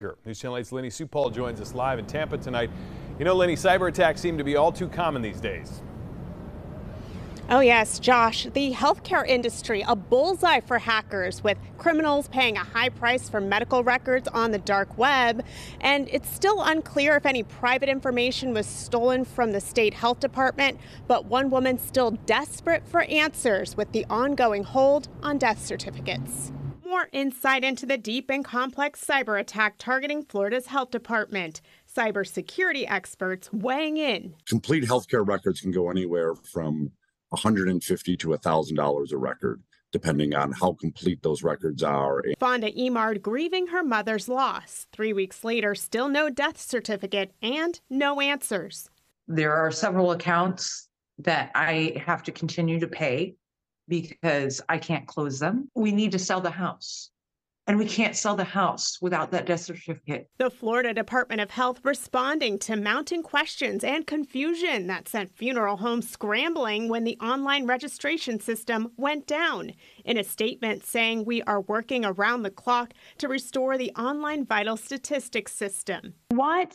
News Channel 8's Lenny Supal joins us live in Tampa tonight. You know, Lenny, cyber attacks seem to be all too common these days. Oh, yes, Josh. The healthcare industry, a bullseye for hackers, with criminals paying a high price for medical records on the dark web. And it's still unclear if any private information was stolen from the state health department. But one woman still desperate for answers with the ongoing hold on death certificates more insight into the deep and complex cyber attack targeting Florida's health department. Cybersecurity experts weighing in. Complete healthcare records can go anywhere from 150 to $1,000 a record depending on how complete those records are. Fonda Emard grieving her mother's loss. Three weeks later, still no death certificate and no answers. There are several accounts that I have to continue to pay because I can't close them. We need to sell the house. And we can't sell the house without that death certificate. The Florida Department of Health responding to mounting questions and confusion that sent funeral homes scrambling when the online registration system went down. In a statement saying, We are working around the clock to restore the online vital statistics system. What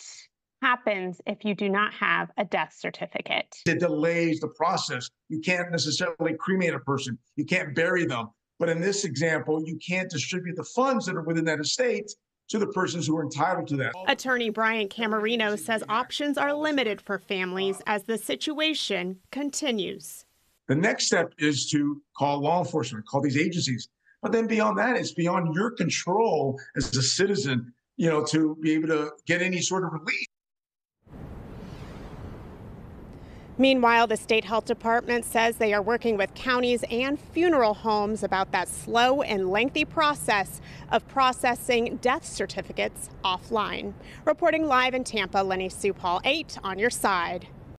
happens if you do not have a death certificate. It delays the process. You can't necessarily cremate a person, you can't bury them. But in this example, you can't distribute the funds that are within that estate to the persons who are entitled to that. Attorney Brian Camerino says options are limited for families as the situation continues. The next step is to call law enforcement, call these agencies. But then beyond that, it's beyond your control as a citizen, you know, to be able to get any sort of relief. Meanwhile, the state health department says they are working with counties and funeral homes about that slow and lengthy process of processing death certificates offline. Reporting live in Tampa, Lenny Supal, 8 on your side.